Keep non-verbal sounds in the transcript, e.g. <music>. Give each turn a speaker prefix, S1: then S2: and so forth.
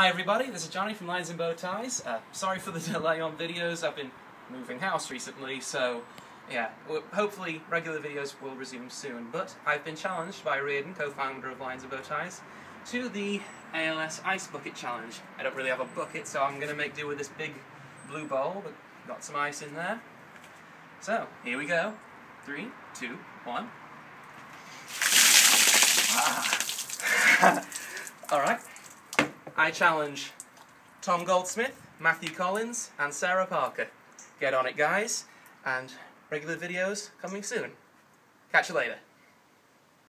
S1: Hi everybody, this is Johnny from Lions in Bowties. Uh, sorry for the <laughs> delay on videos, I've been moving house recently, so yeah, hopefully regular videos will resume soon. But I've been challenged by Riordan, co-founder of Lions in Bowties, to the ALS Ice Bucket Challenge. I don't really have a bucket, so I'm going to make do with this big blue bowl, but got some ice in there. So, here we go. Three, two, one. Ah. <laughs> Alright. I challenge Tom Goldsmith, Matthew Collins, and Sarah Parker. Get on it, guys, and regular videos coming soon. Catch you later.